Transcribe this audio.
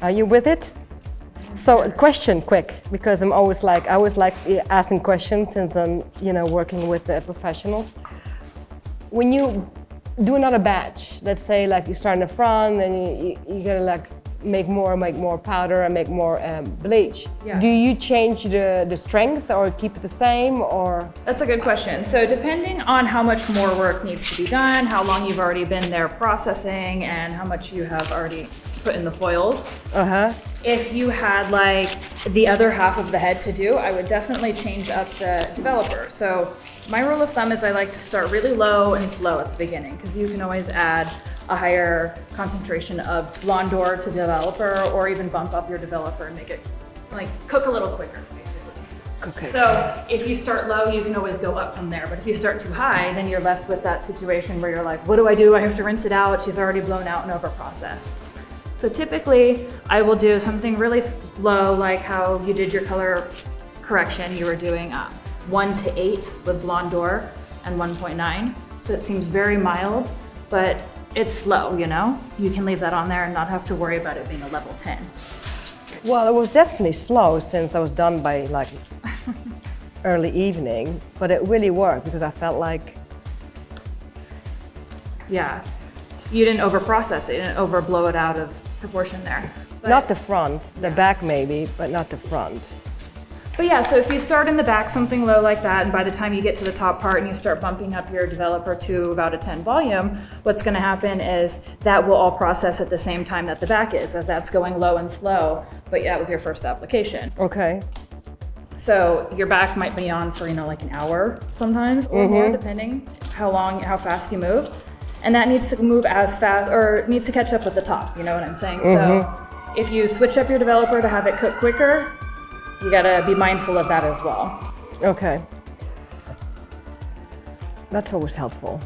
Are you with it? So, a question, quick, because I'm always like I always like eh, asking questions since I'm you know working with the professionals. When you do another batch, let's say like you start in the front and you, you, you gotta like make more, make more powder and make more um, bleach. Yeah. Do you change the, the strength or keep it the same or? That's a good question. So, depending on how much more work needs to be done, how long you've already been there processing, and how much you have already put in the foils, Uh huh. if you had like the other half of the head to do, I would definitely change up the developer. So, my rule of thumb is I like to start really low and slow at the beginning because you can always add a higher concentration of Blondor to developer or even bump up your developer and make it like cook a little quicker basically. Okay. So if you start low, you can always go up from there. But if you start too high, then you're left with that situation where you're like, what do I do? I have to rinse it out. She's already blown out and over processed. So typically, I will do something really slow, like how you did your color correction. You were doing uh, 1 to 8 with Blondor and 1.9. So it seems very mild, but it's slow, you know? You can leave that on there and not have to worry about it being a level 10. Well, it was definitely slow since I was done by like early evening, but it really worked because I felt like Yeah. You didn't overprocess it, you didn't overblow it out of proportion there. But, not the front, the back maybe, but not the front. but yeah, so if you start in the back something low like that, and by the time you get to the top part and you start bumping up your developer to about a 10 volume, what's gonna happen is that will all process at the same time that the back is, as that's going low and slow, but yeah, that was your first application. Okay. So your back might be on for, you know, like an hour sometimes or more, mm-hmm. depending how long, how fast you move. And that needs to move as fast or needs to catch up with the top, you know what I'm saying? So mm-hmm. if you switch up your developer to have it cook quicker, you gotta be mindful of that as well. Okay. That's always helpful.